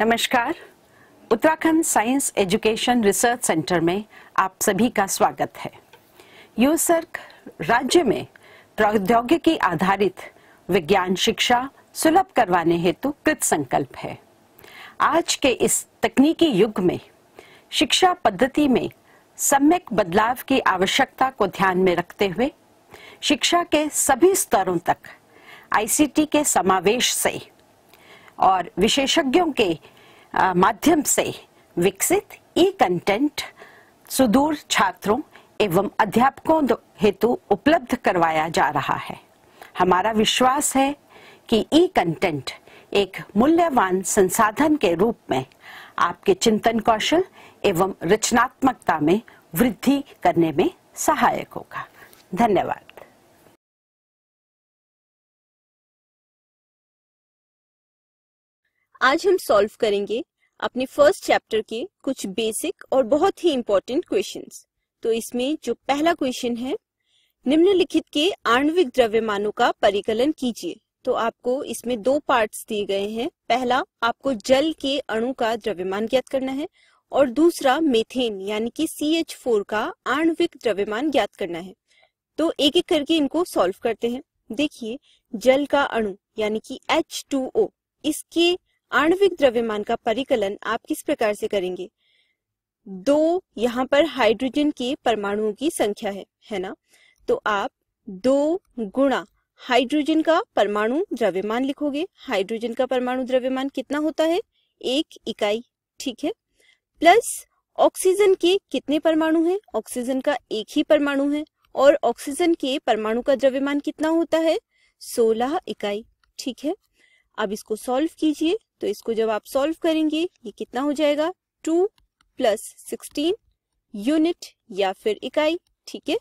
नमस्कार। Uttarakhand science education research centre में आप सभी का स्वागत है। यूसर्क राज्य में प्रौद्योगिकी आधारित विज्ञान शिक्षा सुलभ करवाने हेतु कृत संकल्प है। आज के इस तकनीकी युग में शिक्षा पद्धति में सम्यक बदलाव की आवश्यकता को ध्यान में रखते हुए शिक्षा के सभी स्तरों तक आईसीटी के समावेश से और विशेषज्ञों के माध्यम से विकसित ई कंटेंट सुदूर छात्रों एवं अध्यापकों हेतु उपलब्ध करवाया जा रहा है। हमारा विश्वास है कि ई कंटेंट एक मूल्यवान संसाधन के रूप में आपके चिंतन कौशल एवं रचनात्मकता में वृद्धि करने में सहायक होगा। धन्यवाद। आज हम सॉल्व करेंगे अपने फ़र्स्ट चैप्टर के कुछ बेसिक और बहुत ही इंपॉर्टेंट क्वेश्चंस। तो इसमें जो पहला क्वेश्चन है, निम्नलिखित के आणविक द्रव्यमानों का परिकलन कीजिए। तो आपको इसमें दो पार्ट्स दिए गए हैं। पहला, आपको जल के अणु का द्रव्यमान ज्ञात करना है और दूसरा मेथेन यानी कि CH4 का आणविक द्रव्यमान ज्ञात करना है। तो एक एक करके इनको सॉल्व करते हैं। देखिए, जल का अणु, यानी कि H2O इसके आणविक द्रव्यमान का परिकलन आप किस प्रकार से करेंगे? दो, यहाँ पर हाइड्रोजन के परमाणुओं की संख्या है है ना? तो आप दो गुणा हाइड्रोजन का परमाणु द्रव्यमान लिखोगे। हाइड्रोजन का परमाणु द्रव्यमान कितना होता है? एक इकाई, ठीक है? प्लस ऑक्सीजन के कितने परमाणु हैं? ऑक्सीजन का एक ही परमाणु है और ऑक्सीजन के परमाणु का द्रव्यमान कितना होता है? सोलह इकाई, ठीक है? अब इसको सॉल्व कीजिए तो इसको जब आप सॉल्व करेंगे, ये कितना हो जाएगा? टू प्लस सिक्सटीन यूनिट या फिर इकाई, ठीक है?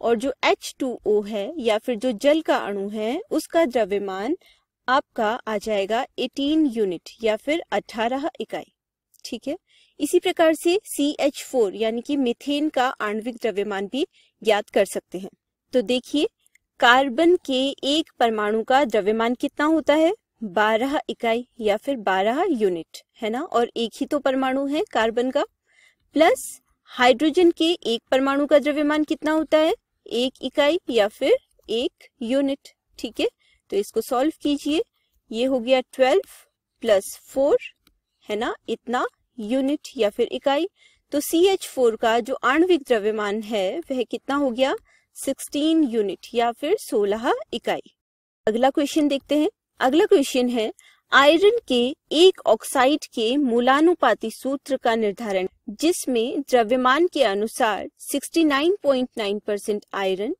और जो H2O है या फिर जो जल का अणु है, उसका द्रव्यमान आपका आ जाएगा 18 यूनिट या फिर 18 इकाई, ठीक है? इसी प्रकार से CH4 यानी कि मिथेन का आणविक द्रव्यमान भी ज्ञात कर सकते हैं। तो देखिए कार्बन के एक परमाणु का द्रव्यमान कितना होता है? 12 इकाई या फिर 12 यूनिट, है ना? और एक ही तो परमाणु है, कार्बन का। प्लस हाइड्रोजन के एक परमाणु का द्रव्यमान कितना होता है? एक इकाई या फिर एक यूनिट, ठीक है? तो इसको सॉल्व कीजिए। ये हो गया ट्वेल्व प्लस फोर, है ना? इतना यूनिट या फिर इकाई। तो सी एच फोर का जो आणविक द्रव्यमान है, वह कितना हो गया? सिक्सटीन यूनिट या फिर सोलह इकाई। अगला क्वेश्चन देखते हैं। अगला क्वेश्चन है आयरन के एक ऑक्साइड के मूलानुपाती सूत्र का निर्धारण, जिसमें द्रव्यमान के अनुसार 69.9 परसेंट आयरन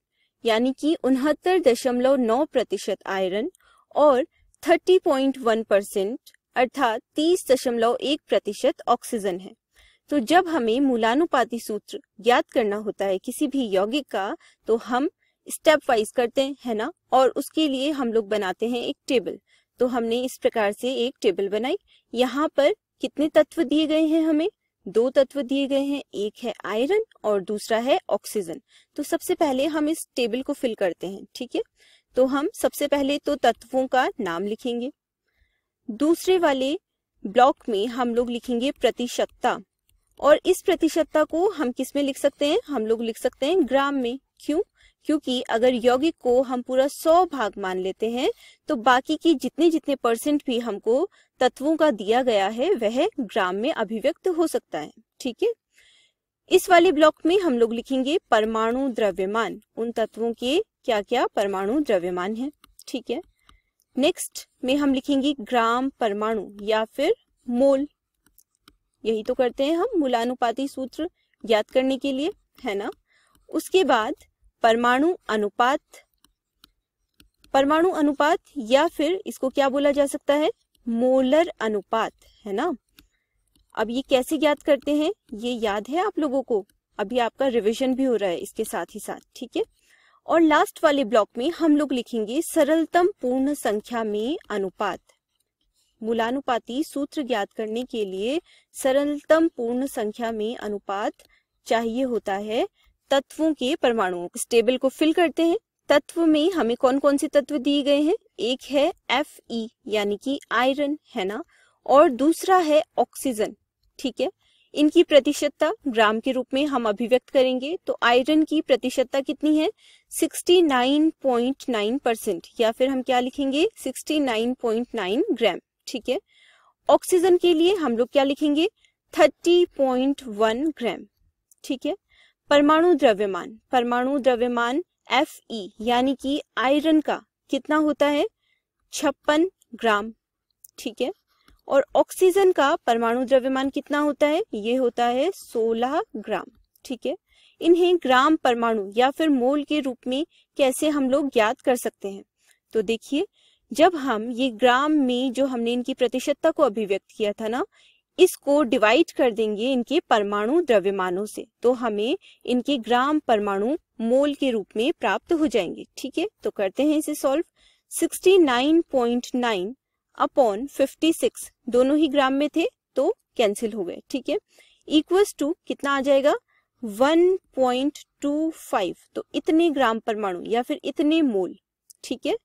यानी कि उनहत्तर दशमलव नौ प्रतिशत आयरन और 30.1 परसेंट अर्थात तीस दशमलव एक प्रतिशत ऑक्सीजन है। तो जब हमें मूलानुपाती सूत्र ज्ञात करना होता है किसी भी यौगिक का तो हम स्टेप वाइज करते हैं, है ना? और उसके लिए हम लोग बनाते हैं एक टेबल तो हमने इस प्रकार से एक टेबल बनाई। यहाँ पर कितने तत्व दिए गए हैं हमें? दो तत्व दिए गए हैं, एक है आयरन और दूसरा है ऑक्सीजन तो सबसे पहले हम इस टेबल को फिल करते हैं, ठीक है? तो हम सबसे पहले तो तत्वों का नाम लिखेंगे। दूसरे वाले ब्लॉक में हम लोग लिखेंगे प्रतिशतता. और इस प्रतिशतता को हम किसमें लिख सकते हैं? हम लोग लिख सकते हैं ग्राम में. क्यों? क्योंकि अगर यौगिक को हम पूरा सौ भाग मान लेते हैं तो बाकी की जितने जितने परसेंट भी हमको तत्वों का दिया गया है, वह ग्राम में अभिव्यक्त हो सकता है। ठीक है? इस वाले ब्लॉक में हम लोग लिखेंगे परमाणु द्रव्यमान। उन तत्वों के क्या क्या परमाणु द्रव्यमान है? ठीक है? नेक्स्ट में हम लिखेंगे ग्राम परमाणु या फिर मोल। यही तो करते हैं हम मूलानुपाती सूत्र ज्ञात करने के लिए, है ना? उसके बाद परमाणु अनुपात परमाणु अनुपात या फिर इसको क्या बोला जा सकता है? मोलर अनुपात, है ना? अब ये कैसे ज्ञात करते हैं? ये याद है आप लोगों को? अभी आपका रिवीजन भी हो रहा है इसके साथ ही साथ, ठीक है? और लास्ट वाले ब्लॉक में हम लोग लिखेंगे सरलतम पूर्ण संख्या में अनुपात। मूलानुपाती सूत्र ज्ञात करने के लिए सरलतम पूर्ण संख्या में अनुपात चाहिए होता है तत्वों के परमाणुओं इस टेबल को फिल करते हैं। तत्व में हमें कौन कौन से तत्व दिए गए हैं? एक है एफ़ ई यानी कि आयरन है ना? और दूसरा है ऑक्सीजन ठीक है? इनकी प्रतिशतता ग्राम के रूप में हम अभिव्यक्त करेंगे। तो आयरन की प्रतिशतता कितनी है? 69.9 परसेंट या फिर हम क्या लिखेंगे? 69.9 ग्राम ठीक है? ऑक्सीजन के लिए हम लोग क्या लिखेंगे? 30.1 ग्राम ठीक है? परमाणु द्रव्यमान परमाणु द्रव्यमान एफ़ ई यानी कि आयरन का कितना होता है? छप्पन ग्राम, ठीक है? और ऑक्सीजन का परमाणु द्रव्यमान कितना होता है? ये होता है 16 ग्राम, ठीक है? इन्हें ग्राम परमाणु या फिर मोल के रूप में कैसे हम लोग ज्ञात कर सकते हैं? तो देखिए, जब हम ये ग्राम में जो हमने इनकी प्रतिशतता को अभिव्यक्त किया था ना इसको डिवाइड कर देंगे इनके परमाणु द्रव्यमानों से। तो हमें इनके ग्राम परमाणु मोल के रूप में प्राप्त हो जाएँगे, ठीक है? तो करते हैं इसे सॉल्व 69.9 अपॉन 56 दोनों ही ग्राम में थे तो कैंसिल हो गए, ठीक है? इक्वल्स टू कितना आ जाएगा? 1.25 तो इतने ग्राम परमाणु या फिर इतने मोल, ठीक है?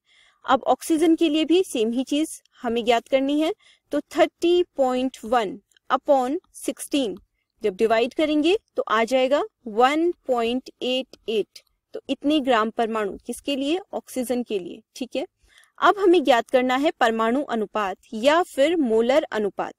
अब ऑक्सीजन के लिए भी सेम ही चीज़ हमें ज्ञात करनी है। तो 30.1 अपॉन 16 जब डिवाइड करेंगे तो आ जाएगा 1.88 तो इतने ग्राम परमाणु किसके लिए? ऑक्सीजन के लिए, ठीक है? अब हमें ज्ञात करना है परमाणु अनुपात या फिर मोलर अनुपात।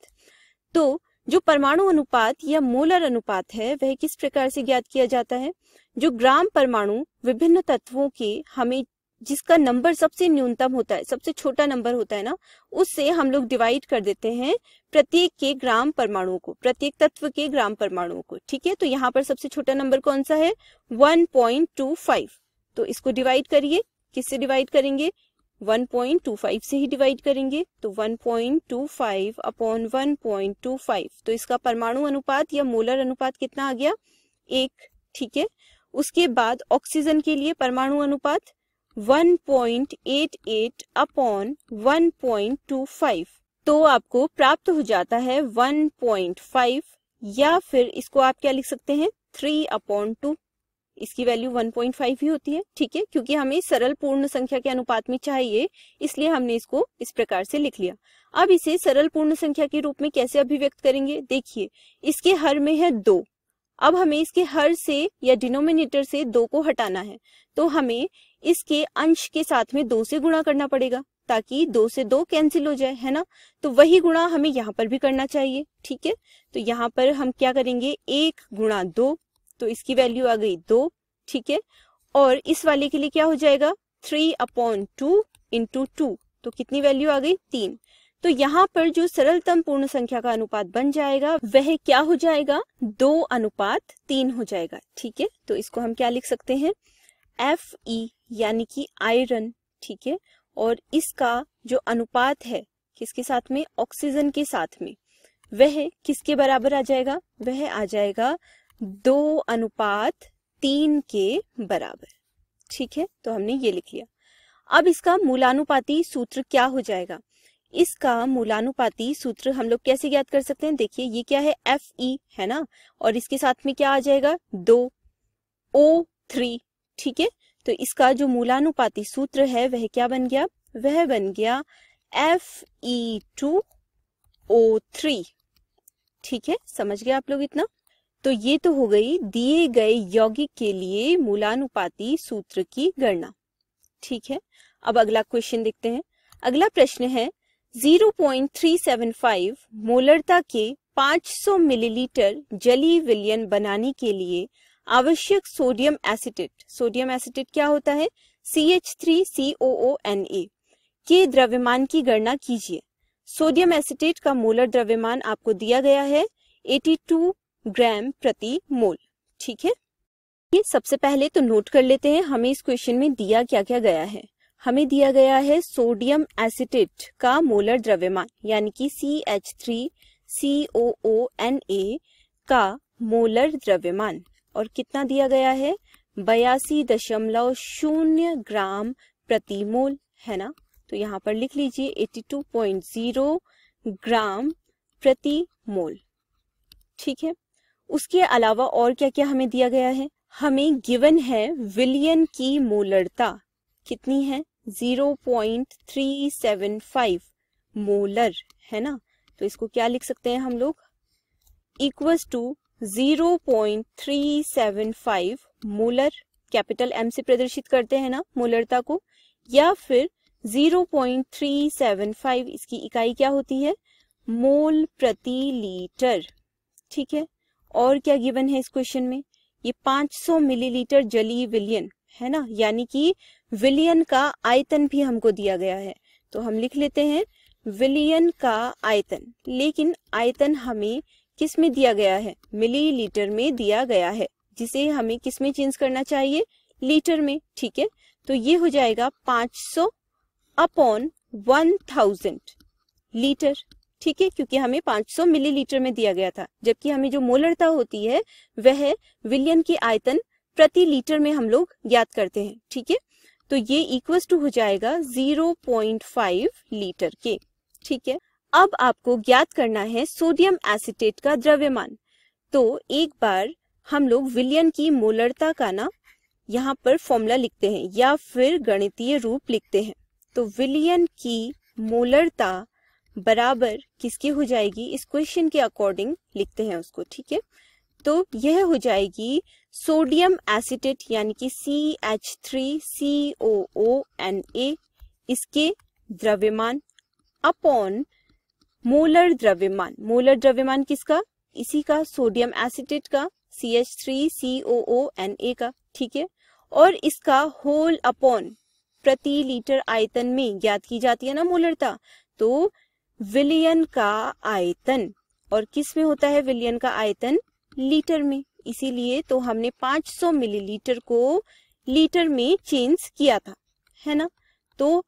तो जो परमाणु अनुपात या मोलर अनुपात है, वह किस प्रकार से ज्ञात किया जाता है? जो ग्राम परमाणु विभिन्न तत्वों के हमें जिसका नंबर सबसे न्यूनतम होता है, सबसे छोटा नंबर होता है ना, उससे हम लोग डिवाइड कर देते हैं प्रत्येक के ग्राम परमाणुओं को, प्रत्येक तत्व के ग्राम परमाणुओं को, ठीक है? तो यहाँ पर सबसे छोटा नंबर कौन सा है? 1.25 तो इसको डिवाइड करिए। किससे डिवाइड करेंगे? 1.25 से ही डिवाइड करेंगे। तो 1.25 अपॉन 1.25 तो इसका परमाणु अनुपात या मोलर अनुपात कितना आ गया? एक, ठीक है? उसके बाद ऑक्सीजन के लिए परमाणु अनुपात। 1.88 अपॉन 1.25 तो आपको प्राप्त हो जाता है 1.5 या फिर इसको आप क्या लिख सकते हैं? 3 अपॉन टू इसकी वैल्यू 1.5 ही होती है, ठीक है? क्योंकि हमें सरल पूर्ण संख्या के अनुपात में चाहिए, इसलिए हमने इसको इस प्रकार से लिख लिया। अब इसे सरल पूर्ण संख्या के रूप में कैसे अभिव्यक्त करेंगे? देखिए, इसके हर में है दो। अब हमें इसके हर से या डिनोमिनेटर से दो को हटाना है। तो हमें इसके अंश के साथ में दो से गुणा करना पड़ेगा, ताकि दो से दो कैंसिल हो जाए, है ना? तो वही गुणा हमें यहाँ पर भी करना चाहिए, ठीक है? तो यहाँ पर हम क्या करेंगे? एक गुणा दो तो इसकी वैल्यू आ गई दो, ठीक है? और इस वाले के लिए क्या हो जाएगा? Three upon two into two तो कितनी वैल्यू आ गई? तीन। तो यहाँ पर जो सरलतम पूर्ण संख्या का अनुपात बन जाएगा, वह क्या हो जाएगा? दो अनुपात तीन हो जाएगा, ठीक है? तो इसको हम क्या लिख सकते हैं? एफ़ ई यानी कि आयरन ठीक है? और इसका जो अनुपात है, किसके साथ में? ऑक्सीजन के साथ में। वह किसके बराबर आ जाएगा? वह आ जाएगा दो अनुपात तीन के बराबर। ठीक है? तो हमने ये लिख लिया। अब इसका मूलानुपाती सूत्र क्या हो जाएगा? इसका मूलानुपाती सूत्र हम लोग कैसे ज्ञात कर सकते हैं? देखिए, ये क्या है? एफ़ ई है ना? और इसके साथ में क्या आ जाएगा? दो ओ थ्री ठीक है? तो इसका जो मूलानुपाती सूत्र है, वह क्या बन गया? वह बन गया F E two O three ठीक है? समझ गया आप लोग इतना? तो ये तो हो गई दिए गए यौगिक के लिए मूलानुपाती सूत्र की गणना। ठीक है? अब अगला क्वेश्चन देखते हैं। अगला प्रश्न है 0.375 मोलरता के 500 मिलीलीटर जली विलियन बनाने के लिए आवश्यक सोडियम एसिटेट सोडियम एसिटेट क्या होता है? C H three C O O N A के द्रव्यमान की गणना कीजिए। सोडियम एसिटेट का मोलर द्रव्यमान आपको दिया गया है 82 ग्राम प्रति मोल। ठीक है? ये सबसे पहले तो नोट कर लेते हैं, हमें इस क्वेश्चन में दिया क्या क्या गया है। हमें दिया गया है सोडियम एसिटेट का मोलर द्रव्यमान, यानी कि C H three C O O N A का मोलर द्रव्यमान। और कितना दिया गया है? बयासी दशमलव शून्य ग्राम प्रति मोल, है ना? तो यहाँ पर लिख लीजिए 82.0 ग्राम प्रति मोल। ठीक है? उसके अलावा और क्या क्या हमें दिया गया है? हमें गिवन है विलियन की मोलरता। कितनी है? 0.375 मोलर, है ना? तो इसको क्या लिख सकते हैं हम लोग? Equals to 0.375 molar capital M से प्रदर्शित करते हैं ना, मोलरता को, या फिर 0.375 इसकी इकाई क्या होती है? मोल प्रति लीटर। ठीक है? और क्या गिवन है इस क्वेश्चन में? ये 500 मिलीलीटर जली विलियन, है ना? यानी कि विलियन का आयतन भी हमको दिया गया है। तो हम लिख लेते हैं, विलियन का आयतन। लेकिन आयतन हमें किसमें दिया गया है? मिलीलीटर में दिया गया है। जिसे हमें किसमें चेंज करना चाहिए? लीटर में, ठीक है? तो ये हो जाएगा 500 अपॉन 1000 लीटर, ठीक है? क्योंकि हमें 500 मिलीलीटर में दिया गया था। जबकि हमें जो मोलरता होती है, वह विलियन की आयतन प्रति लीटर में हम लोग ज्ञात करते हैं, ठीक है? तो ये इक्वल टू हो जाएगा 0.5 लीटर के, ठीक है? अब आपको ज्ञात करना है सोडियम एसिटेट का द्रव्यमान। तो एक बार हम लोग विलियन की मोलरता का ना यहाँ पर फॉर्मूला लिखते हैं या फिर गणितीय रूप लिखते हैं। तो विलियन की मोलरता बराबर किसकी हो जाएगी? इस क्वेश्चन के अकॉर्डिंग लिखते हैं उसको, ठीक है? तो यह हो जाएगी सोडियम एसिटेट यानी कि C H three C O O N A इसके द्रव्यमान अपॉन मोलर द्रव्यमान मोलर द्रव्यमान किसका? इसी का, सोडियम एसिटेट का C H three C O O N A का, ठीक है? और इसका होल अपॉन प्रति लीटर आयतन में ज्ञात की जाती है ना मोलरता तो विलियन का आयतन, और किसमें होता है विलियन का आयतन? लीटर में। इसीलिए तो हमने 500 मिलीलीटर को लीटर में चेंज किया था, है ना? तो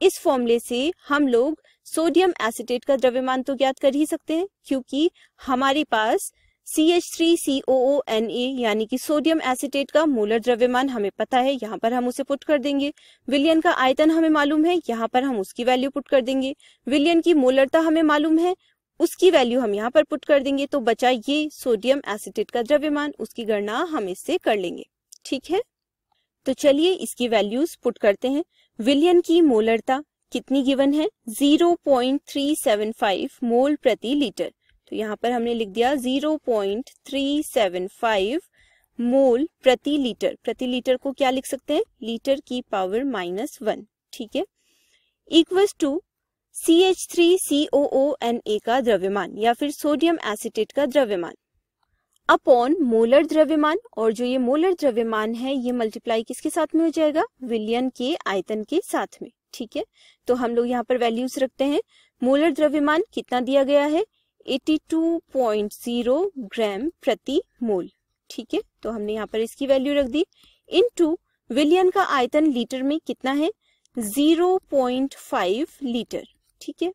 इस फॉर्मूले से हम लोग सोडियम एसिटेट का द्रव्यमान तो ज्ञात कर ही सकते हैं, क्योंकि हमारे पास C H three C O O N A यानी कि सोडियम एसिटेट का मोलर द्रव्यमान हमें पता है, यहाँ पर हम उसे पुट कर देंगे। विलियन का आयतन हमें मालूम है, यहाँ पर हम उसकी वैल्यू पुट कर देंगे। विलियन की मोलरता हमें मालूम है, उसकी वैल्यू हम यहाँ पर पुट कर देंगे तो बचा ये सोडियम एसिटेट का द्रव्यमान, उसकी गणना हम इससे कर लेंगे। ठीक है? तो चलिए इसकी वैल्यूज़ पुट करते हैं। विलियन की मोलरता कितनी गिवन है? 0.375 मोल प्रति लीटर तो यहाँ पर हमने लिख दिया 0.375 मोल प्रति लीटर प्रति लीटर को क्या लिख सकते हैं? लीटर की पावर माइनस वन ठीक है? Equals to C H three C O O N A का द्रव्यमान, या फिर सोडियम एसिटेट का द्रव्यमान. अपॉन मोलर द्रव्यमान, और जो ये मोलर द्रव्यमान है, ये मल्टीप्लाई किसके साथ में हो जाएगा? विलियन के आयतन के साथ में. ठीक है? तो हम लोग यहाँ पर वैल्यूज़ रखते हैं। मोलर द्रव्यमान कितना दिया गया है? 82.0 ग्राम प्रति मोल। ठीक है? तो हमने यहाँ पर इसकी वैल्यू रख दी। इन टू विलियन का आयतन लीटर में कितना है? 0.5 लीटर। ठीक है?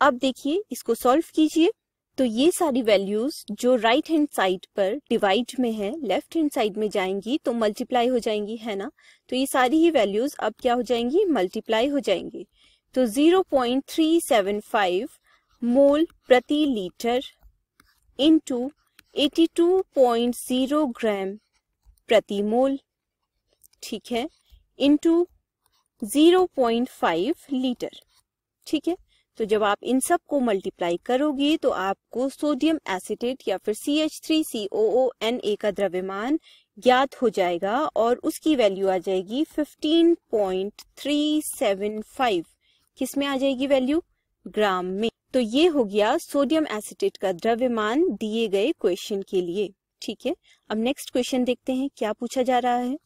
अब देखिए, इसको सॉल्व कीजिए। तो ये सारी वैल्यूज़ जो राइट हैंड साइड पर डिवाइड में है लेफ़्ट हैंड साइड में जाएँगी तो मल्टीप्लाई हो जाएँगी, है ना? तो ये सारी ही वैल्यूज़ अब क्या हो जाएँगी? मल्टीप्लाई हो जाएँगी। तो 0.375 मोल प्रति लीटर इंटू 82.0 ग्राम प्रति मोल ठीक है? इंटू 0.5 लीटर ठीक है? तो जब आप इन सबको मल्टीप्लाई करोगे तो आपको सोडियम एसिटेट या फिर C H three C O O N A का द्रव्यमान ज्ञात हो जाएगा और उसकी वैल्यू आ जाएगी 15.375 किसमें आ जाएगी वैल्यू ग्राम में। तो ये हो गया सोडियम एसिटेट का द्रव्यमान दिए गए क्वेश्चन के लिए। ठीक है? अब नेक्स्ट क्वेश्चन देखते हैं, क्या पूछा जा रहा है?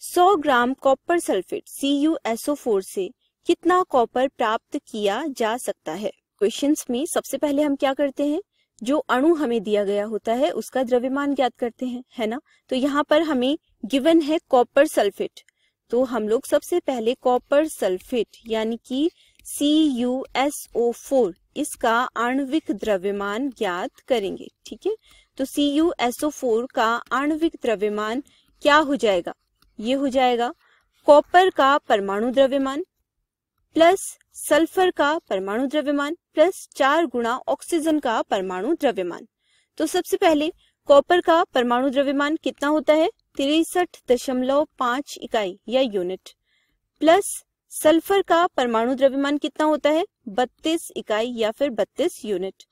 100 ग्राम कॉपर सल्फेट CuSO4 से कितना कॉपर प्राप्त किया जा सकता है? क्वेश्चंस में सबसे पहले हम क्या करते हैं? जो अणु हमें दिया गया होता है, उसका द्रव्यमान ज्ञात करते हैं, है ना? तो यहाँ पर हमें गिवन है कॉपर सल्फेट तो हम लोग सबसे पहले कॉपर सल्फेट यानी कि C U S O four इसका आणविक द्रव्यमान ज्ञात करेंगे, ठीक है? तो C U S O four का आणविक द्रव्यमान क्या हो जाएगा? ये हो जाएगा कॉपर का परमाणु द्रव्यमान प्लस सल्फ़र का परमाणु द्रव्यमान, प्लस चार गुना ऑक्सीजन का परमाणु द्रव्यमान। तो सबसे पहले, कॉपर का परमाणु द्रव्यमान कितना होता है? तिरसठ दशमलव पाँच इकाई या यूनिट। प्लस सल्फ़र का परमाणु द्रव्यमान कितना होता है? 32 इकाई या फिर 32 यूनिट।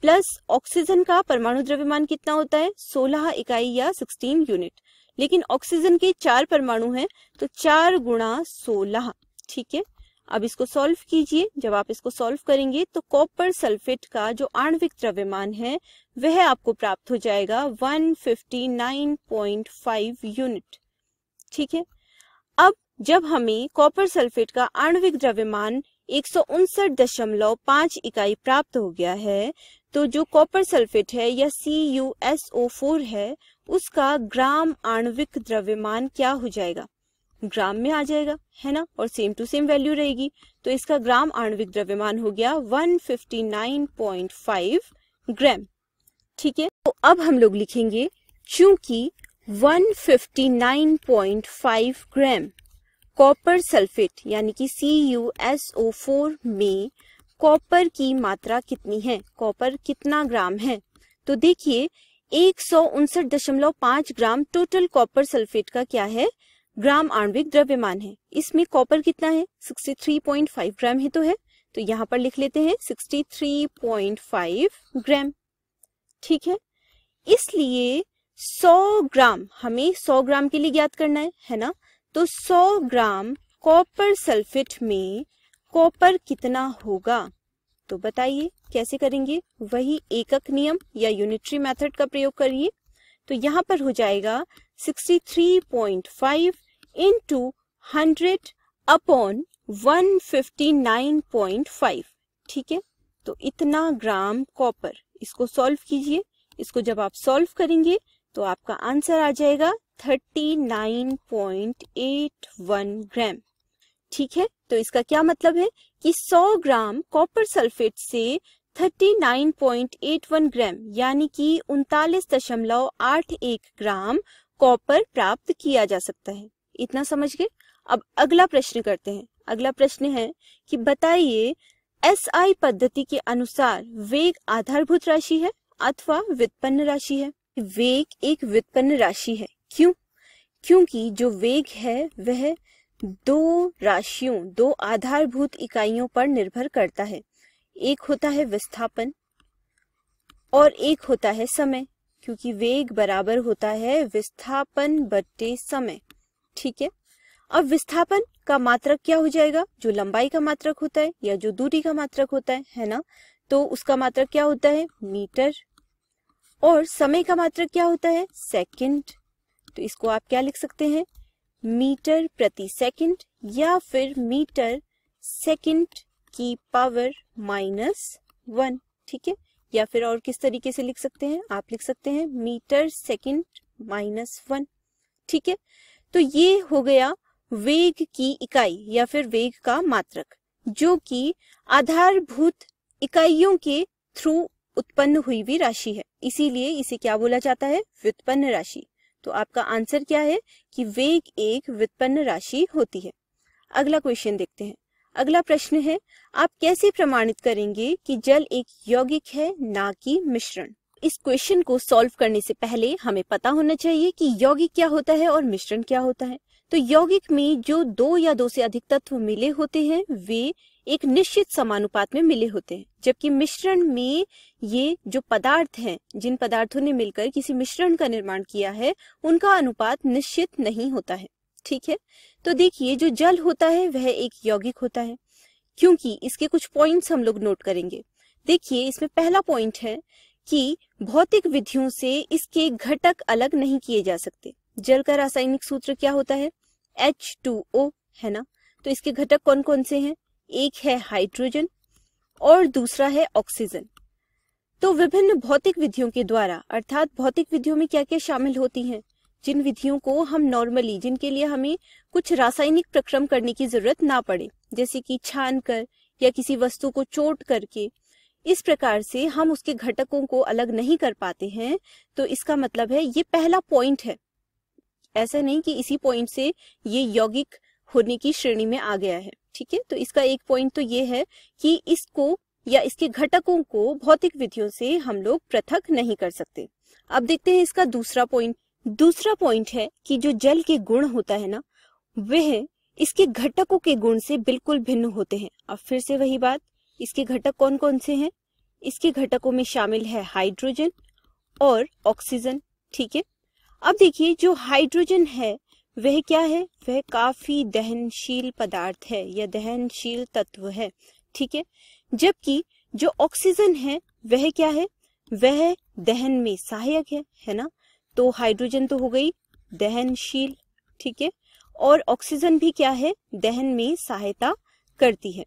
प्लस ऑक्सीजन का परमाणु द्रव्यमान कितना होता है? 16 इकाई या 16 यूनिट। लेकिन ऑक्सीजन के चार परमाणु हैं तो चार गुणा सोलह, ठीक है? अब इसको सॉल्व कीजिए। जब आप इसको सॉल्व करेंगे तो कॉपर सल्फेट का जो आणविक द्रव्यमान है, वह आपको प्राप्त हो जाएगा 159.5 यूनिट ठीक है? अब जब हमें कॉपर सल्फेट का आणविक द्रव्यमान एक इकाई प्राप्त हो गया है तो जो कॉपर सल्फेट है या CuSO4 है, उसका ग्राम आणविक द्रव्यमान क्या हो जाएगा? ग्राम में आ जाएगा, है ना? और सेम टू सेम वैल्यू रहेगी। तो इसका ग्राम आणविक द्रव्यमान हो गया 159.5 ग्राम ठीक है? तो अब हम लोग लिखेंगे, चूँकि 159.5 ग्राम कॉपर सल्फेट यानी कि CuSO4 में कॉपर की मात्रा कितनी है? कॉपर कितना ग्राम है? तो देखिए, एक ग्राम टोटल कॉपर सल्फेट का क्या है? ग्राम आणविक द्रव्यमान है। इसमें कॉपर कितना है? 63.5 ग्राम ही तो है। तो यहाँ पर लिख लेते हैं 63.5 ग्राम ठीक है? इसलिए 100 ग्राम, हमें 100 ग्राम के लिए ज्ञात करना है है ना? तो 100 ग्राम कॉपर सल्फेट में कॉपर कितना होगा? तो बताइए, कैसे करेंगे? वही एकक नियम या यूनिटरी मेथड का प्रयोग करिए। तो यहाँ पर हो जाएगा 63.5 इंटू हंड्रेड अपॉन 159.5 ठीक है? तो इतना ग्राम कॉपर इसको सॉल्व कीजिए। इसको जब आप सॉल्व करेंगे तो आपका आंसर आ जाएगा 39.81 ग्राम। ठीक है? तो इसका क्या मतलब है? कि 100 ग्राम कॉपर सल्फेट से 39.81 ग्राम, यानी कि उनतालीस दशमलव आठ एक ग्राम कॉपर प्राप्त किया जा सकता है। इतना समझ गए? अब अगला प्रश्न करते हैं। अगला प्रश्न है कि बताइए एस आई पद्धति के अनुसार वेग आधारभूत राशि है अथवा व्युत्पन्न राशि है? वेग एक व्युत्पन्न राशि है। क्यों? क्योंकि जो वेग है, वह दो राशियों, दो आधारभूत इकाइयों पर निर्भर करता है। एक होता है विस्थापन और एक होता है समय, क्योंकि वेग बराबर होता है विस्थापन बट्टे समय। ठीक है। अब विस्थापन का मात्रक क्या हो जाएगा? जो लंबाई का मात्रक होता है या जो दूरी का मात्रक होता है है ना? तो उसका मात्रक क्या होता है? मीटर। और समय का मात्रक क्या होता है? सेकंड। तो इसको आप क्या लिख सकते हैं? मीटर प्रति सेकंड या फिर मीटर सेकंड की पावर माइनस वन, ठीक है? या फिर और किस तरीके से लिख सकते हैं? आप लिख सकते हैं मीटर सेकंड माइनस वन, ठीक है? तो ये हो गया वेग की इकाई या फिर वेग का मात्रक, जो कि आधारभूत इकाइयों के थ्रू उत्पन्न हुई हुई राशि है। इसीलिए इसे क्या बोला जाता है? व्युत्पन्न राशि। तो आपका आंसर क्या है? कि वेग एक व्युत्पन्न राशि होती है। अगला क्वेश्चन देखते हैं। अगला प्रश्न है, आप कैसे प्रमाणित करेंगे कि जल एक यौगिक है ना कि मिश्रण? इस क्वेश्चन को सॉल्व करने से पहले हमें पता होना चाहिए कि यौगिक क्या होता है और मिश्रण क्या होता है। तो यौगिक में जो दो या दो से अधिक तत्व मिले होते हैं, वे एक निश्चित समानुपात में मिले होते हैं। जबकि मिश्रण में ये जो पदार्थ हैं, जिन पदार्थों ने मिलकर किसी मिश्रण का निर्माण किया है, उनका अनुपात निश्चित नहीं होता है। ठीक है? तो देखिए, जो जल होता है, वह एक यौगिक होता है। क्योंकि इसके कुछ पॉइंट्स हम लोग नोट करेंगे। देखिए, इसमें पहला पॉइंट है कि भौतिक विधियों से इसके घटक अलग नहीं किए जा सकते। जल का रासायनिक सूत्र क्या होता है? H2O है ना? तो इसके घटक कौन कौन से हैं? एक है हाइड्रोजन और दूसरा है ऑक्सीजन तो विभिन्न भौतिक विधियों के द्वारा, अर्थात भौतिक विधियों में क्या क्या शामिल होती हैं? जिन विधियों को हम नॉर्मली जिनके लिए हमें कुछ रासायनिक प्रक्रम करने की ज़रूरत ना पड़े, जैसे कि छान कर या किसी वस्तु को चोट करके इस प्रकार से हम उसके घटकों को अलग नहीं कर पाते हैं तो इसका मतलब है ये पहला पॉइंट है। ऐसा नहीं कि इसी पॉइंट से ये यौगिक होने की श्रेणी में आ गया है, ठीक है? तो इसका एक पॉइंट तो ये है कि इसको या इसके घटकों को भौतिक विधियों से हम लोग पृथक नहीं कर सकते। अब देखते हैं इसका दूसरा पॉइंट दूसरा पॉइंट है कि जो जल के गुण होता है ना, वह इसके घटकों के गुण से बिल्कुल भिन्न होते हैं। अब फिर से वही बात। इसके घटक कौन कौन से हैं? इसके घटकों में शामिल है हाइड्रोजन और ऑक्सीजन, ठीक है? अब देखिए, जो हाइड्रोजन है, वह क्या है? वह काफ़ी दहनशील पदार्थ है, या दहनशील तत्व है, ठीक है? जबकि जो ऑक्सीजन है, वह क्या है? वह दहन में सहायक है है ना? तो हाइड्रोजन तो हो गई दहनशील, ठीक है? और ऑक्सीजन भी क्या है? दहन में सहायता करती है।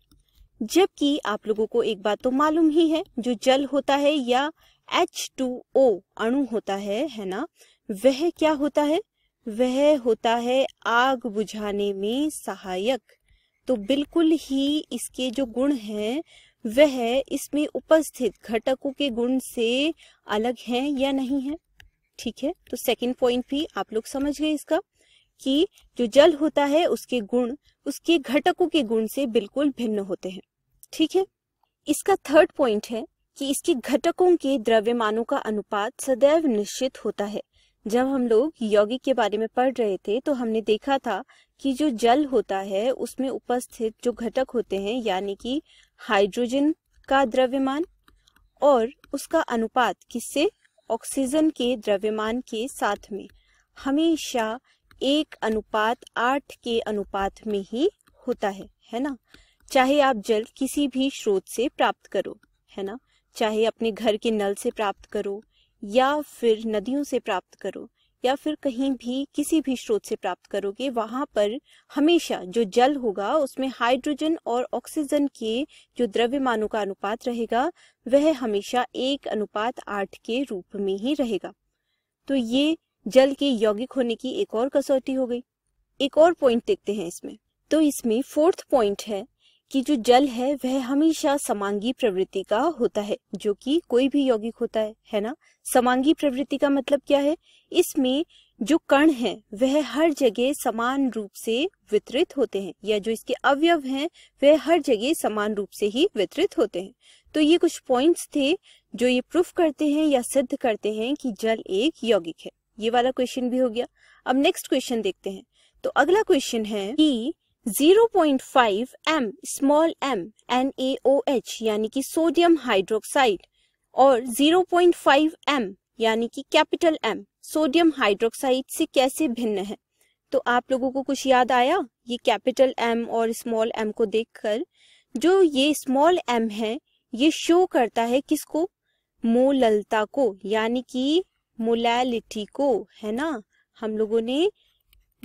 जबकि आप लोगों को एक बात तो मालूम ही है, जो जल होता है या H2O अणु होता है है ना? वह क्या होता है? वह होता है आग बुझाने में सहायक। तो बिल्कुल ही इसके जो गुण हैं, वह इसमें उपस्थित घटकों के गुण से अलग हैं या नहीं है? ठीक है तो सेकंड पॉइंट भी आप लोग समझ गए इसका, कि जो जल होता है, उसके गुण, उसके घटकों के गुण से बिल्कुल भिन्न होते हैं। ठीक है? इसका थर्ड पॉइंट है कि इसके घटकों के द्रव्यमानों का अनुपात सदैव निश्चित होता है। जब हम लोग यौगिक के बारे में पढ़ रहे थे तो हमने देखा था कि जो जल होता है, उसमें उपस्थित जो घटक होते हैं, यानी कि हाइड्रोजन का द्रव्यमान और उसका अनुपात किससे? ऑक्सीजन के द्रव्यमान के साथ में। हमेशा एक अनुपात आठ के अनुपात में ही होता है है ना? चाहे आप जल किसी भी स्रोत से प्राप्त करो, है ना? चाहे अपने घर के नल से प्राप्त करो, या फिर नदियों से प्राप्त करो, या फिर कहीं भी किसी भी स्रोत से प्राप्त करोगे, वहाँ पर हमेशा जो जल होगा, उसमें हाइड्रोजन और ऑक्सीजन के जो द्रव्यमानों का अनुपात रहेगा, वह हमेशा एक अनुपात आठ के रूप में ही रहेगा। तो ये जल के यौगिक होने की एक और कसौटी हो गई। एक और पॉइंट देखते हैं इसमें। तो इसमें फोर्थ पॉइंट है कि जो जल है, वह हमेशा समांगी प्रवृत्ति का होता है, जो कि कोई भी यौगिक होता है है ना? समांगी प्रवृत्ति का मतलब क्या है? इसमें जो कण है, वह हर जगह समान रूप से वितरित होते हैं, या जो इसके अवयव हैं, वह हर जगह समान रूप से ही वितरित होते हैं। तो ये कुछ पॉइंट्स थे, जो ये प्रूफ करते हैं, या सिद्ध करते हैं कि जल एक यौगिक है। ये वाला क्वेश्चन भी हो गया। अब नेक्स्ट क्वेश्चन देखते हैं। तो अगला क्वेश्चन है कि 0.5 एम, स्मॉल एम NaOH यानी कि सोडियम हाइड्रोक्साइड, और 0.5 एम, यानी कि कैपिटल एम, सोडियम हाइड्रोक्साइड से कैसे भिन्न है? तो आप लोगों को कुछ याद आया? ये कैपिटल एम और स्मॉल एम को देखकर, जो ये स्मॉल एम है, ये शो करता है किसको? मोललता को, यानी कि मोलैलिटी को, है ना? हम लोगों ने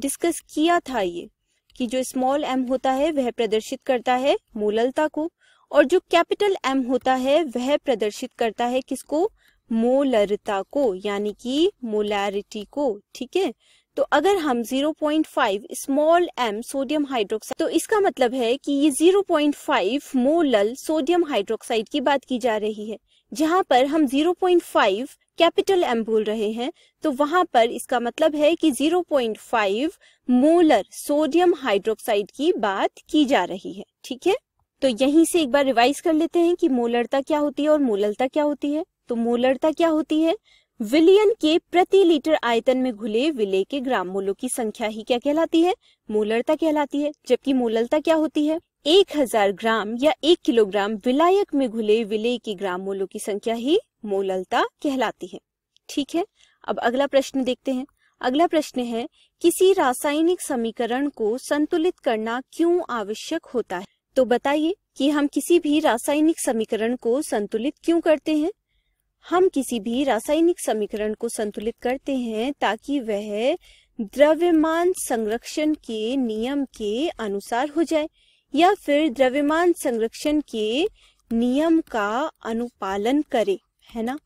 डिस्कस किया था ये। कि जो स्मॉल एम होता है, वह प्रदर्शित करता है मोललता को, और जो कैपिटल एम होता है, वह प्रदर्शित करता है किसको? मोलरता को, यानी कि मोलैरिटी को, ठीक है? तो अगर हम 0.5 स्मॉल एम सोडियम हाइड्रोक्साइड तो इसका मतलब है कि ये 0.5 मोलल सोडियम हाइड्रोक्साइड की बात की जा रही है, जहाँ पर हम 0.5 कैपिटल एम बोल रहे हैं तो वहाँ पर इसका मतलब है कि 0.5 मोलर सोडियम हाइड्रोक्साइड की बात की जा रही है, ठीक है? तो यहीं से एक बार रिवाइज कर लेते हैं कि मोलरता क्या होती है और मोललता क्या होती है। तो मोलरता क्या होती है? विलियन के प्रति लीटर आयतन में घुले विलय के ग्राम मोलों की संख्या ही क्या कहलाती है? मोलरता कहलाती है, जबकि मोललता क्या होती है? एक हज़ार ग्राम या एक किलोग्राम विलायक में घुले विलय के ग्राम मोलों की संख्या ही मोललता कहलाती है। ठीक है, अब अगला प्रश्न देखते हैं। अगला प्रश्न है, किसी रासायनिक समीकरण को संतुलित करना क्यों आवश्यक होता है? तो बताइए कि हम किसी भी रासायनिक समीकरण को संतुलित क्यों करते हैं? हम किसी भी रासायनिक समीकरण को संतुलित करते हैं ताकि वह द्रव्यमान संरक्षण के नियम के अनुसार हो जाए, या फिर द्रव्यमान संरक्षण के नियम का अनुपालन करे। है ना?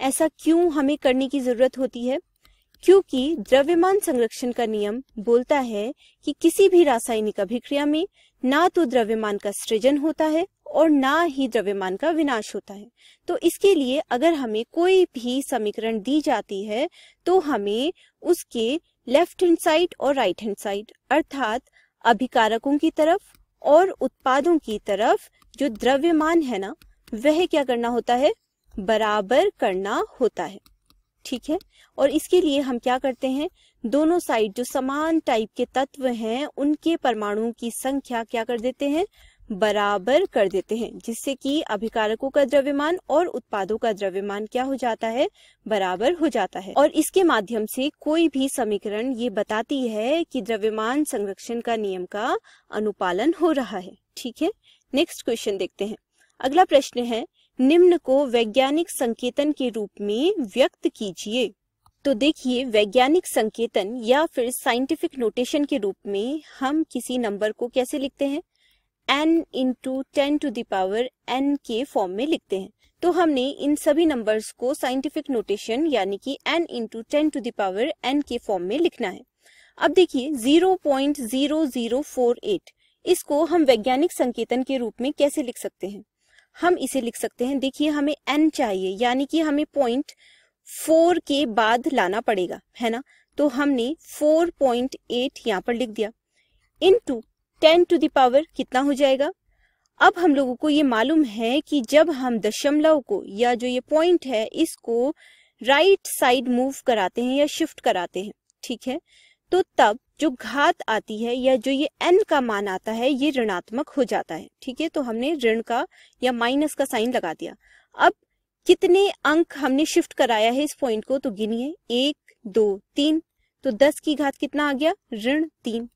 ऐसा क्यों हमें करने की ज़रूरत होती है? क्योंकि द्रव्यमान संरक्षण का नियम बोलता है कि किसी भी रासायनिक अभिक्रिया में ना तो द्रव्यमान का सृजन होता है और ना ही द्रव्यमान का विनाश होता है। तो इसके लिए अगर हमें कोई भी समीकरण दी जाती है तो हमें उसके लेफ़्ट हैंड साइड और राइट हैंड साइड अर्थात अभिकारकों की तरफ़ और उत्पादों की तरफ़ जो द्रव्यमान है ना, वह क्या करना होता है? बराबर करना होता है। ठीक है? और इसके लिए हम क्या करते हैं? दोनों साइड जो समान टाइप के तत्व हैं, उनके परमाणुओं की संख्या क्या कर देते हैं? बराबर कर देते हैं, जिससे कि अभिकारकों का द्रव्यमान और उत्पादों का द्रव्यमान क्या हो जाता है? बराबर हो जाता है। और इसके माध्यम से कोई भी समीकरण ये बताती है कि द्रव्यमान संरक्षण का नियम का अनुपालन हो रहा है। ठीक है? नेक्स्ट क्वेश्चन देखते हैं। अगला प्रश्न है निम्न को वैज्ञानिक संकेतन के रूप में व्यक्त कीजिए। तो देखिए, वैज्ञानिक संकेतन या फिर साइंटिफिक नोटेशन के रूप में हम किसी नंबर को कैसे लिखते हैं? n into ten to the power n के फॉर्म में लिखते हैं। तो हमने इन सभी नंबर्स को साइंटिफिक नोटेशन यानी कि n into ten to the power n के फॉर्म में लिखना है। अब देखिए 0.0048 इसको हम वैज्ञानिक संकेतन के रूप में कैसे लिख सकते हैं? हम इसे लिख सकते हैं। देखिए, हमें एन चाहिए, यानी कि हमें पॉइंट फोर के बाद लाना पड़ेगा, है ना? तो हमने 4.8 यहाँ पर लिख दिया। इनटू टेन टू दावर कितना हो जाएगा? अब हम लोगों को ये मालूम है कि जब हम दशमलव को या जो ये पॉइंट है, इसको राइट साइड मूव कराते हैं या शिफ्ट कराते हैं, ठीक है? तो तब जो घात आती है या जो ये एन का मान आता है, ये ऋणात्मक हो जाता है। ठीक है? तो हमने ऋण का या माइनस का साइन लगा दिया। अब कितने अंक हमने शिफ्ट कराया है इस पॉइंट को? तो गिनिए। एक, दो, तीन। तो दस की घात कितना आ गया? ऋण तीन।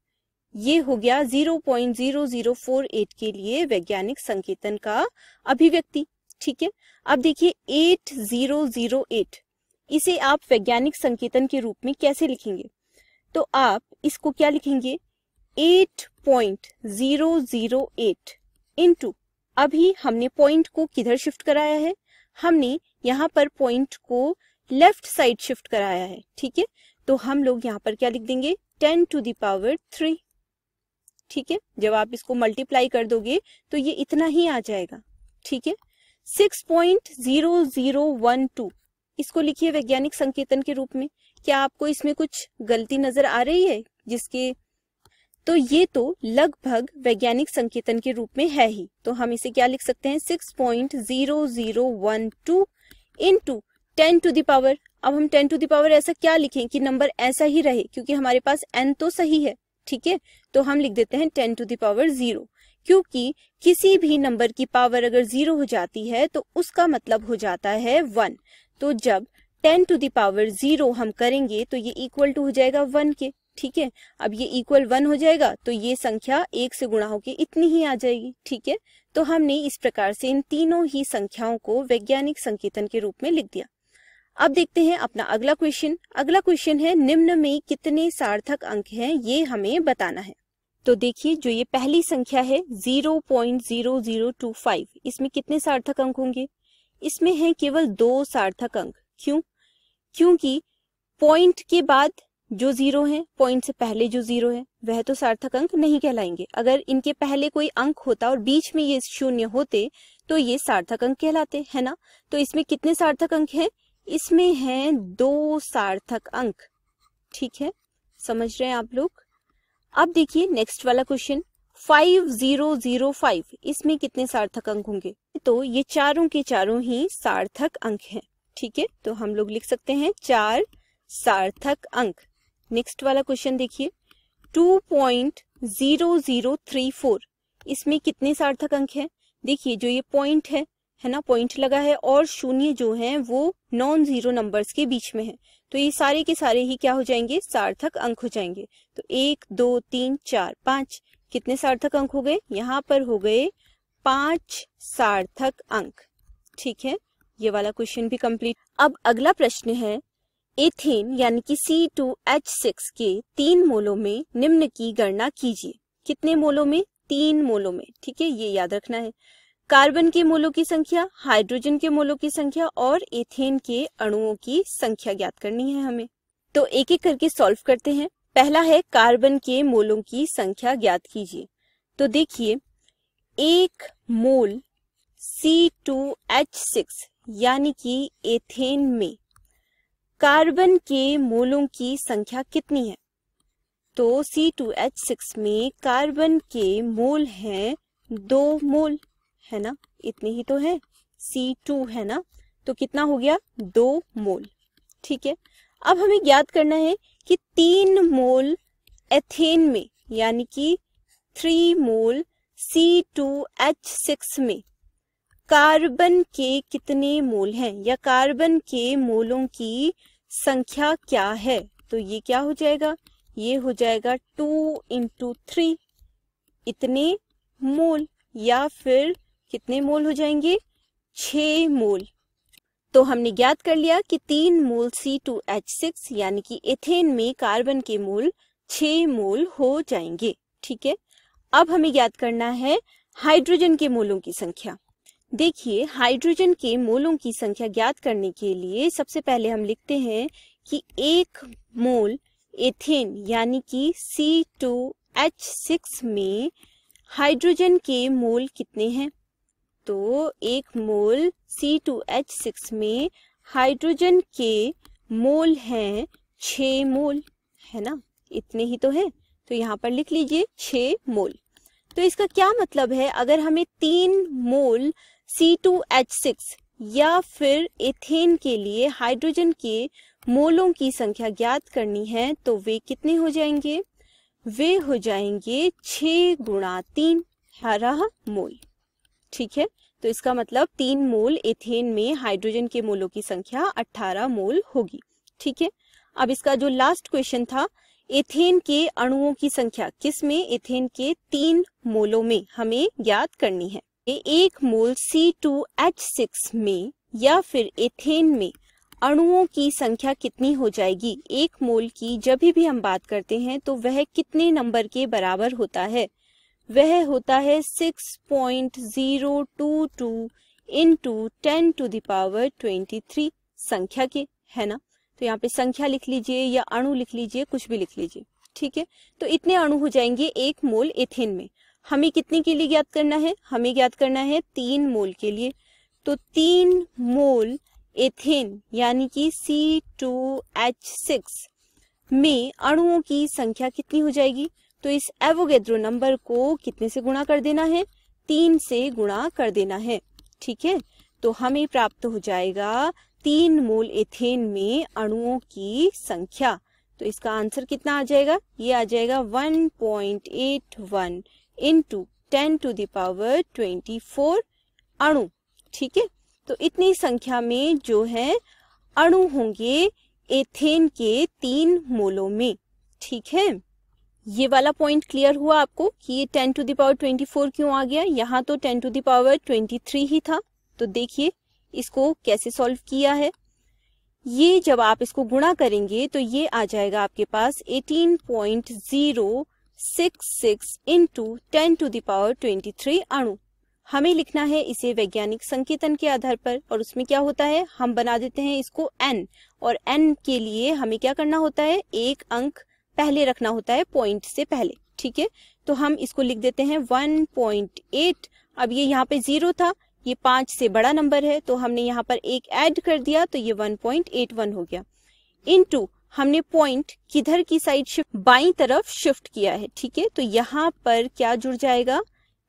ये हो गया 0.0048 के लिए वैज्ञानिक संकेतन का अभिव्यक्ति। ठीक है? अब देखिए 8008 इसे आप वैज्ञानिक संकेतन के रूप में कैसे लिखेंगे? तो आप इसको क्या लिखेंगे? 8.008 इनटू अभी हमने पॉइंट को किधर शिफ्ट कराया है? हमने यहाँ पर पॉइंट को लेफ़्ट साइड शिफ्ट कराया है, ठीक है? तो हम लोग यहाँ पर क्या लिख देंगे? 10 टू दावर थ्री ठीक है? जब आप इसको मल्टीप्लाई कर दोगे तो ये इतना ही आ जाएगा, ठीक है? Six point zero zero one two इसको लिखिए वैज्ञानिक संकेतन के रूप में। क्या आपको इसमें कुछ गलती नज़र आ रही है? जिसके तो ये तो लगभग वैज्ञानिक संकेतन के रूप में है ही। तो हम इसे क्या लिख सकते हैं? Six point zero zero one two into ten to the power अब हम टेन टू दावर ऐसा क्या लिखें कि नंबर ऐसा ही रहे, क्योंकि हमारे पास एन तो सही है, ठीक है? तो हम लिख देते हैं टेन टू दावर ज़ीरो क्योंकि किसी भी नंबर की पावर अगर ज़ीरो हो जाती है तो उसका मतलब हो जाता है वन तो जब टेन टू दावर ज़ीरो हम करेंगे तो ये इक्वल टू हो जाएगा वन के, ठीक है? अब ये इक्वल वन हो जाएगा तो ये संख्या एक से गुणा होकर इतनी ही आ जाएगी, ठीक है? तो हमने इस प्रकार से इन तीनों ही संख्याओं को वैज्ञानिक संकेतन के रूप में लिख दिया। अब देखते हैं अपना अगला क्वेश्चन अगला क्वेश्चन है, निम्न में कितने सार्थक अंक हैं ये हमें बताना है। तो देखिए, जो ये पहली संख्या है 0.0025 इसमें कितने सार्थक अंक होंगे? इसमें है केवल दो सार्थक अंक। क्यों? क्योंकि पॉइंट के बाद जो ज़ीरो है पॉइंट से पहले जो ज़ीरो है, वह तो सार्थक अंक नहीं कहलाएँगे। अगर इनके पहले कोई अंक होता और बीच में ये शून्य होते तो ये सार्थक अंक कहलाते, है ना? तो इसमें कितने सार्थक अंक हैं? इसमें हैं दो सार्थक अंक। ठीक है? समझ रहे हैं आप लोग? अब देखिए नेक्स्ट वाला question five zero zero five इसमें कितने सार्थक अंक होंगे? तो ये चारों के चारों ही सार्थक अंक हैं। ठीक है तो हम लोग लिख सकते हैं चार सार्थक अंक। नेक्स्ट वाला क्वेश्चन देखिए। Two point zero zero three four इसमें कितने सार्थक अंक हैं? देखिए, जो ये पॉइंट है है ना पॉइंट लगा है और शून्य जो है, वो नॉन ज़ीरो नंबर्स के बीच में है। तो ये सारे के सारे ही क्या हो जाएँगे? सार्थक अंक हो जाएँगे। तो एक, दो, तीन, चार, पाँच, कितने सार्थक अंक हो गए? यहाँ पर हो गए पाँच सार्थक अंक। ठीक है? ये वाला क्वेश्चन भी कंप्लीट अब अगला प्रश्न है, एथेन यानी कि सी टू एच सिक्स के तीन मोलों में निम्न की गणना कीजिए। कितने मोलों में? तीन मोलों में, ठीक है? ये याद रखना है। कार्बन के मोलों की संख्या, हाइड्रोजन के मोलों की संख्या और एथेन के अणुओं की संख्या ज्ञात करनी है हमें। तो एक एक करके सॉल्व करते हैं। पहला है, कार्बन के मोलों की संख्या ज्ञात कीजिए। तो देखिए, एक मोल C2H6 यानी कि एथेन में। कार्बन के मोलों की संख्या कितनी है? तो C2H6 में कार्बन के मोल हैं दो मोल, है ना? इतने ही तो है। सी टू है ना? तो कितना हो गया? दो मोल। ठीक है? अब हमें ज्ञात करना है कि तीन मोल एथेन में, यानी कि three mole C two H six में कार्बन के कितने मोल हैं या कार्बन के मोलों की संख्या क्या है? तो ये क्या हो जाएगा? ये हो जाएगा टू इंटू थ्री इतने मोल या फिर कितने मोल हो जाएँगे? छ मोल। तो हमने ज्ञात कर लिया कि तीन mole C two H six यानी कि एथेन में कार्बन के मोल छ मोल हो जाएँगे। ठीक है? अब हमें ज्ञात करना है हाइड्रोजन के मोलों की संख्या। देखिए, हाइड्रोजन के मोलों की संख्या ज्ञात करने के लिए सबसे पहले हम लिखते हैं कि एक मोल एथेन यानी कि सी टू एच सिक्स में हाइड्रोजन के मोल कितने हैं? तो एक mole C two H six में हाइड्रोजन के मोल हैं छ मोल, है ना? इतने ही तो है। तो यहाँ पर लिख लीजिए छ मोल। तो इसका क्या मतलब है? अगर हमें तीन mole C two H six या फिर एथेन के लिए हाइड्रोजन के मोलों की संख्या ज्ञात करनी है तो वे कितने हो जाएँगे? वे हो जाएँगे छ गुणा तीन अठारह मोल। ठीक है? तो इसका मतलब तीन मोल एथेन में हाइड्रोजन के मोलों की संख्या अठारह मोल होगी। ठीक है? अब इसका जो लास्ट क्वेश्चन था, एथेन के अणुओं की संख्या किसमें? एथेन के तीन मोलों में हमें ज्ञात करनी है। एक mole C two H six में या फिर एथेन में अणुओं की संख्या कितनी हो जाएगी? एक मोल की जब भी हम बात करते हैं तो वह कितने नंबर के बराबर होता है? वह होता है six point zero two two into ten to the power twenty three संख्या के, है ना? तो यहाँ पे संख्या लिख लीजिए या अणु लिख लीजिए, कुछ भी लिख लीजिए, ठीक है? तो इतने अणु हो जाएँगे एक मोल एथेन में। हमें कितने के लिए ज्ञात करना है? हमें ज्ञात करना है तीन मोल के लिए। तो तीन मोल एथेन, यानी कि सी टू एच सिक्स में अणुओं की संख्या कितनी हो जाएगी? तो इस एवोगेद्रो नंबर को कितने से गुणा कर देना है? तीन से गुणा कर देना है। ठीक है? तो हमें प्राप्त हो जाएगा तीन मोल एथेन में अणुओं की संख्या। तो इसका आंसर कितना आ जाएगा? ये आ जाएगा 1.81 into ten to the power twenty four अणु, ठीक है? तो इतनी संख्या में जो है, अणु होंगे एथेन के तीन मोलों में, ठीक है? ये वाला पॉइंट क्लियर हुआ आपको कि ये ten to the power twenty four क्यों आ गया? यहाँ तो ten to the power twenty three ही था। तो देखिए, इसको कैसे सॉल्व किया है? ये जब आप इसको गुणा करेंगे तो ये आ जाएगा आपके पास eighteen point zero six six into ten to the power twenty three अणु। हमें लिखना है इसे वैज्ञानिक संकेतन के आधार पर, और उसमें क्या होता है? हम बना देते हैं इसको एन और एन के लिए हमें क्या करना होता है? एक अंक पहले रखना होता है पॉइंट से पहले, ठीक है? तो हम इसको लिख देते हैं वन पॉइंट एट अब ये यहाँ पे ज़ीरो था, ये पाँच से बड़ा नंबर है तो हमने यहाँ पर एक ऐड कर दिया तो ये वन पॉइंट एट वन हो गया। इनटू हमने पॉइंट किधर की साइड शिफ्ट बाई तरफ़ शिफ्ट किया है, ठीक है? तो यहाँ पर क्या जुड़ जाएगा?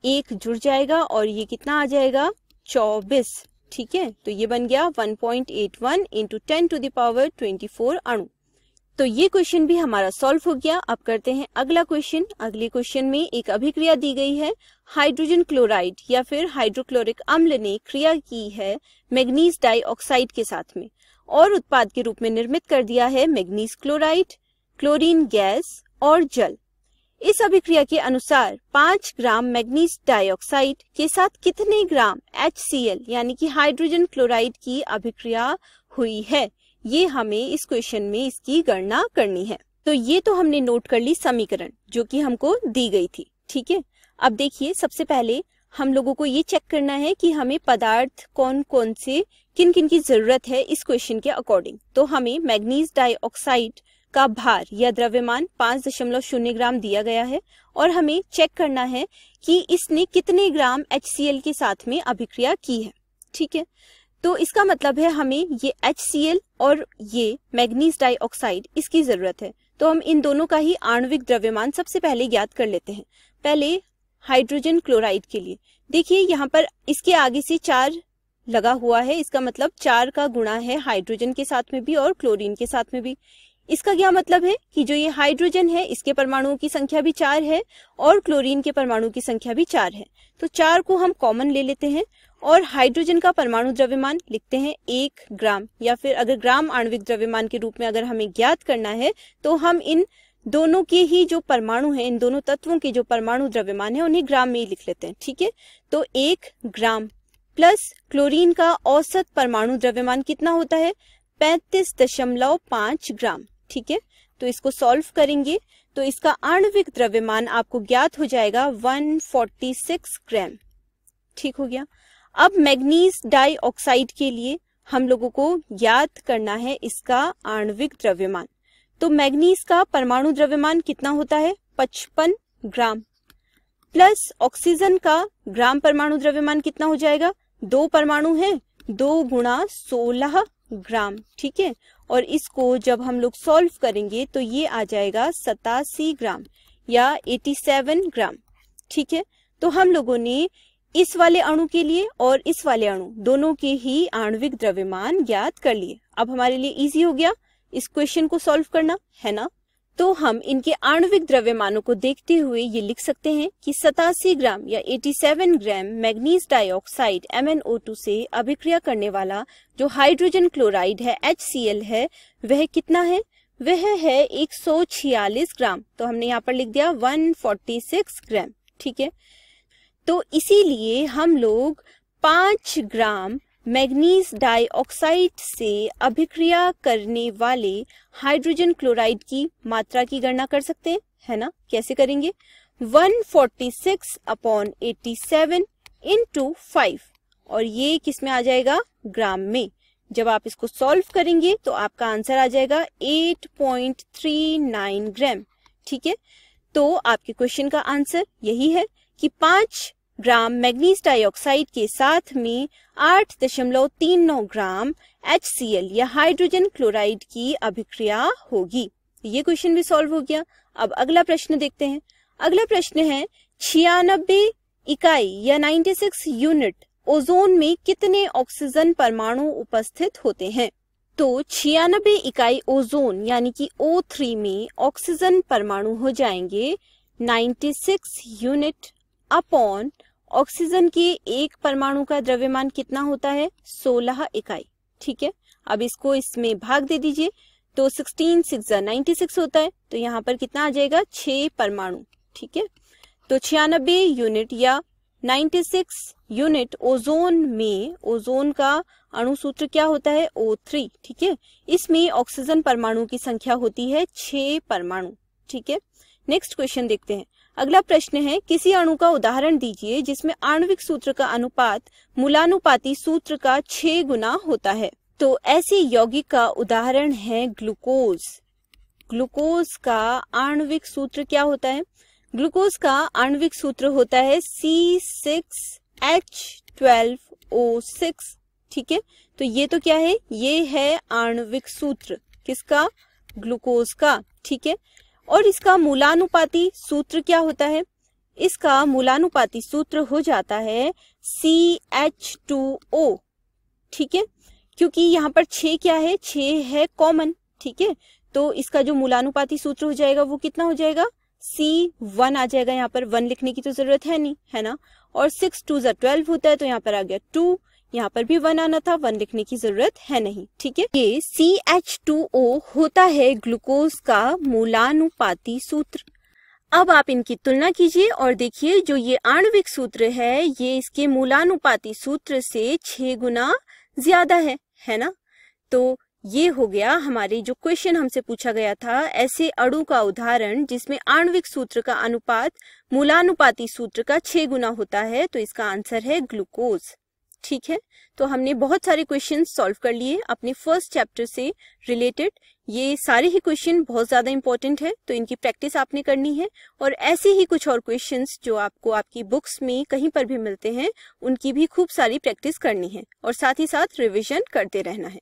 एक जुड़ जाएगा और ये कितना आ जाएगा? चौबीस, ठीक है? तो ये बन गया 1.81 point eight one into ten to the power twenty four अणु। तो ये क्वेश्चन भी हमारा सॉल्व हो गया। अब करते हैं अगला क्वेश्चन अगले क्वेश्चन में एक अभिक्रिया दी गई है। हाइड्रोजन क्लोराइड या फिर हाइड्रोक्लोरिक अम्ल ने क्रिया की है मैग्नीज डाइऑक्साइड के साथ में। और उत्पाद के रूप में निर्मित कर दिया है मैग्नीज क्लोराइड, क्लोरीन गैस और जल। इस अभिक्रिया के अनुसार पाँच ग्राम मैग्नीज डाइऑक्साइड के साथ कितने ग्राम एच यानी कि हाइड्रोजन क्लोराइड की अभिक्रिया हुई है? ये हमें इस क्वेश्चन में इसकी गणना करनी है। तो ये तो हमने नोट कर ली समीकरण, जो कि हमको दी गई थी। ठीक है? अब देखिए, सबसे पहले हम लोगों को ये चेक करना है कि हमें पदार्थ कौन कौन से किन किन की ज़रूरत है इस क्वेश्चन के अकॉर्डिंग तो हमें मैग्नीज डाइऑक्साइड का भार या द्रव्यमान पाँच दशमलव शून्य ग्राम दिया गया है और हमें चेक करना है कि इसने कितने ग्राम एच के साथ में अभिक्रिया की है। ठीक है? तो इसका मतलब है हमें ये एच और ये मैग्नीज डाइऑक्साइड इसकी ज़रूरत है। तो हम इन दोनों का ही आणविक द्रव्यमान सबसे पहले ज्ञात कर लेते हैं। पहले हाइड्रोजन क्लोराइड के लिए। देखिए, यहाँ पर इसके आगे से चार लगा हुआ है। इसका मतलब चार का गुणा है हाइड्रोजन के साथ में भी और क्लोरीन के साथ में भी। इसका क्या मतलब है कि जो ये हाइड्रोजन है, इसके परमाणुओं की संख्या भी चार है और क्लोरीन के परमाणु की संख्या भी चार है। तो चार को हम कॉमन ले लेते हैं और हाइड्रोजन का परमाणु द्रव्यमान लिखते हैं एक ग्राम या फिर अगर ग्राम आणविक द्रव्यमान के रूप में अगर हमें ज्ञात करना है तो हम इन दोनों के ही जो परमाणु हैं, इन दोनों तत्वों के जो परमाणु द्रव्यमान है, उन्हें ग्राम में ही लिख लेते हैं, ठीक है? तो एक ग्राम प्लस क्लोरीन का औसत परमाणु द्रव्यमान कितना होता है? पैंतीस दशमलव पाँच ग्राम, ठीक है? तो इसको सॉल्व करेंगे तो इसका आणविक द्रव्यमान आपको ज्ञात हो जाएगा 146 ग्राम, ठीक हो गया? अब मैग्नीज डाइऑक्साइड के लिए हम लोगों को ज्ञात करना है इसका आणविक द्रव्यमान। तो मैग्नीज का परमाणु द्रव्यमान कितना होता है? पचपन ग्राम। प्लस ऑक्सीजन का ग्राम परमाणु द्रव्यमान कितना हो जाएगा? दो परमाणु है, दो गुणा सोलह ग्राम, ठीक है? और इसको जब हम लोग सॉल्व करेंगे तो ये आ जाएगा सतासी ग्राम या एटी सेवन ग्राम, ठीक है? तो हम लोगों ने इस वाले अणु के लिए और इस वाले अणु, दोनों के ही आणविक द्रव्यमान ज्ञात कर लिए। अब हमारे लिए इजी हो गया। इस क्वेश्चन को सॉल्व करना, है ना? तो हम इनके आणविक द्रव्यमानों को देखते हुए ये लिख सकते हैं कि सतासी ग्राम या 87 ग्राम मैग्नीज डाइऑक्साइड MnO2 से अभिक्रिया करने वाला जो हाइड्रोजन क्लोराइड है HCl है, वह कितना है? वह है 146 ग्राम। तो हमने यहाँ पर लिख दिया 146 ग्राम, ठीक है? तो इसीलिए हम लोग पाँच ग्राम मैग्नीज डाइऑक्साइड से अभिक्रिया करने वाले हाइड्रोजन क्लोराइड की मात्रा की गणना कर सकते हैं, है ना? कैसे करेंगे? 146 upon eighty seven into five. और ये किसमें आ जाएगा? ग्राम में। जब आप इसको सॉल्व करेंगे तो आपका आंसर आ जाएगा 8.39 ग्राम। ठीक है? तो आपके क्वेश्चन का आंसर यही है कि पाँच ग्राम मैग्नीज डाइऑक्साइड के साथ में आठ दशमलव तीन नौ ग्राम एचसीएल या हाइड्रोजन क्लोराइड की अभिक्रिया होगी। ये क्वेश्चन भी सॉल्व हो गया। अब अगला प्रश्न देखते हैं। अगला प्रश्न है छियानबे इकाई या 96 यूनिट ओजोन में कितने ऑक्सीजन परमाणु उपस्थित होते हैं? तो छियानबे इकाई ओजोन यानी कि O3 में ऑक्सीजन परमाणु हो जाएँगे 96 यूनिट अपॉन ऑक्सीजन के एक परमाणु का द्रव्यमान कितना होता है? 16 इकाई। ठीक है? अब इसको इसमें भाग दे दीजिए। तो 16 सिक्स नाइन्टी सिक्स होता है। तो यहाँ पर कितना आ जाएगा? छह परमाणु। ठीक है? तो छियानबे यूनिट या 96 यूनिट ओजोन में ओजोन का अणु सूत्र क्या होता है? O3 ठीक है? इसमें ऑक्सीजन परमाणु की संख्या होती है छह परमाणु। ठीक है? नेक्स्ट क्वेश्चन देखते हैं। अगला प्रश्न है, किसी अणु का उदाहरण दीजिए जिसमें आणविक सूत्र का अनुपात मूलानुपाती सूत्र का छह गुना होता है। तो ऐसे यौगिक का उदाहरण है ग्लूकोज। ग्लूकोज का आणविक सूत्र क्या होता है? ग्लूकोज का आणविक सूत्र होता है C six H twelve O six ठीक है? तो ये तो क्या है? ये है आणविक सूत्र। किसका? ग्लूकोज का, ठीक है? और इसका मूलानुपाती सूत्र क्या होता है? इसका मूलानुपाती सूत्र हो जाता है सी एच टू ओ ठीक है? क्योंकि यहाँ पर छ क्या है? छ है कॉमन ठीक है? तो इसका जो मूलानुपाती सूत्र हो जाएगा वो कितना हो जाएगा? सी वन आ जाएगा। यहाँ पर वन लिखने की तो ज़रूरत है नहीं, है ना? और सिक्स टू जो ट्वेल्व होता है तो यहाँ पर आ गया टू यहाँ पर भी वन आना था, वन लिखने की ज़रूरत है नहीं, ठीक है? ये सी एच टू ओ होता है ग्लूकोज का मूलानुपाती सूत्र। अब आप इनकी तुलना कीजिए और देखिए, जो ये आणविक सूत्र है, ये इसके मूलानुपाती सूत्र से छह गुना ज़्यादा है है ना? तो ये हो गया हमारे जो क्वेश्चन हमसे पूछा गया था, ऐसे अणु का उदाहरण जिसमें आणविक सूत्र का अनुपात, मूलानुपाती सूत्र का छह गुना होता है तो इसका आंसर है ग्लूकोज। ठीक है? तो हमने बहुत सारे क्वेश्चन सॉल्व कर लिए अपने फ़र्स्ट चैप्टर से रिलेटेड ये सारे ही क्वेश्चन बहुत ज़्यादा इंपॉर्टेंट है तो इनकी प्रैक्टिस आपने करनी है। और ऐसे ही कुछ और क्वेश्चन जो आपको आपकी बुक्स में कहीं पर भी मिलते हैं, उनकी भी खूब सारी प्रैक्टिस करनी है। और साथ ही साथ रिविजन करते रहना है।